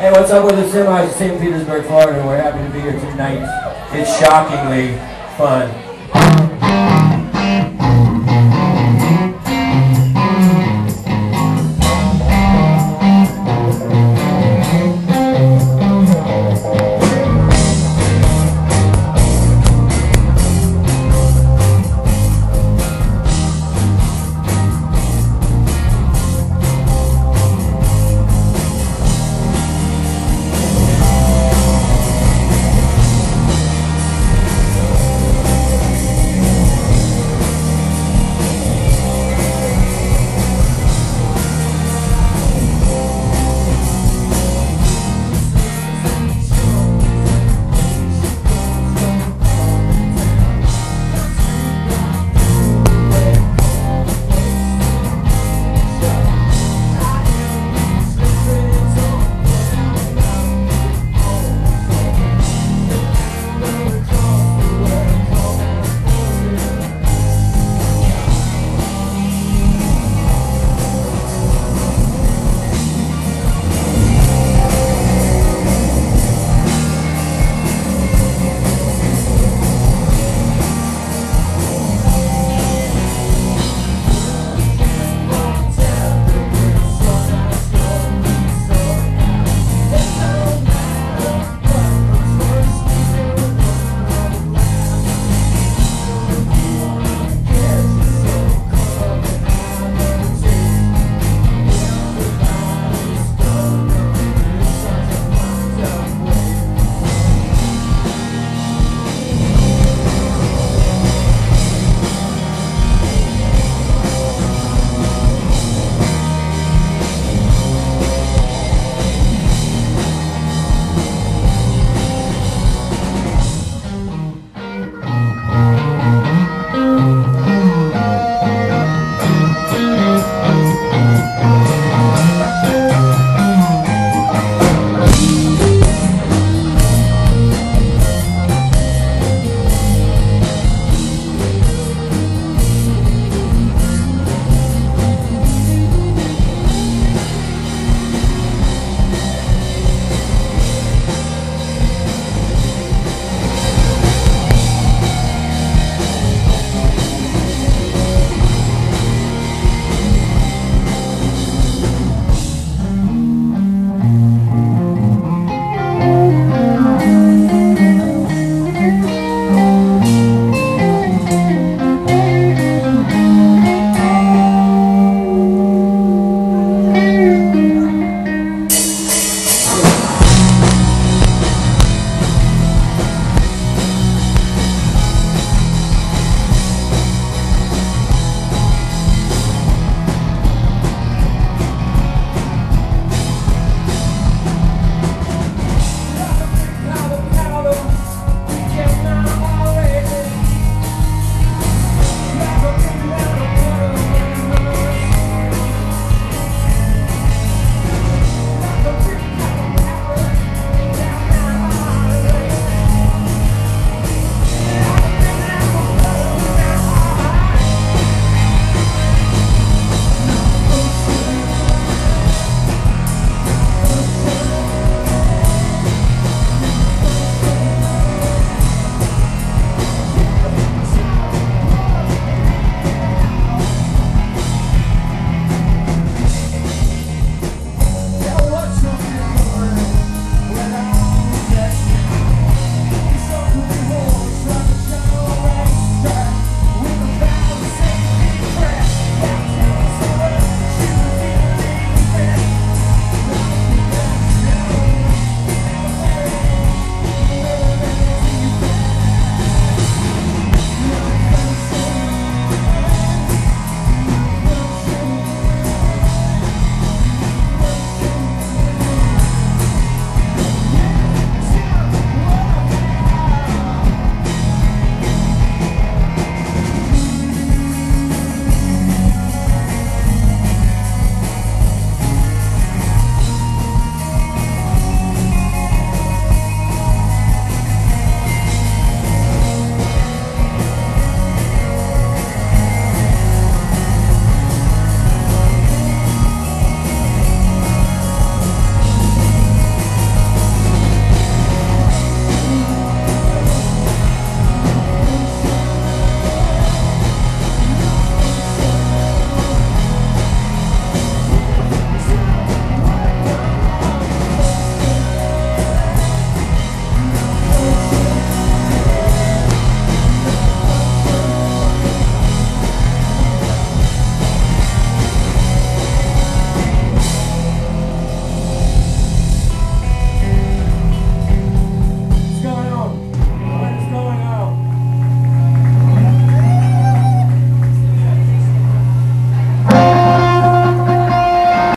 Hey, what's up with the semis in St. Petersburg, Florida? We're happy to be here tonight. It's shockingly fun.